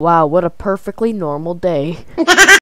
Wow, what a perfectly normal day.